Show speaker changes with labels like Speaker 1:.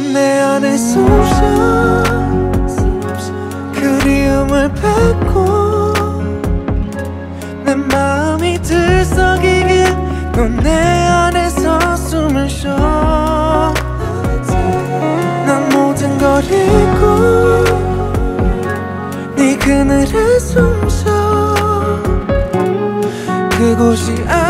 Speaker 1: 넌내 안에 숨쉬어 그리움을 뱉고 내 마음이 들썩이길 넌내 안에서 숨을 쉬어 난 모든 걸 잊고 네 그늘에 숨쉬어 그곳이 아